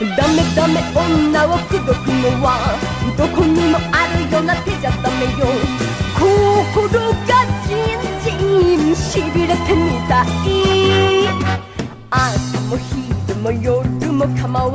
ダメダメ女を口説くのはどこにもあるような手じゃダメよ。心がじんじんしびれてみたい。朝も昼も夜も構わ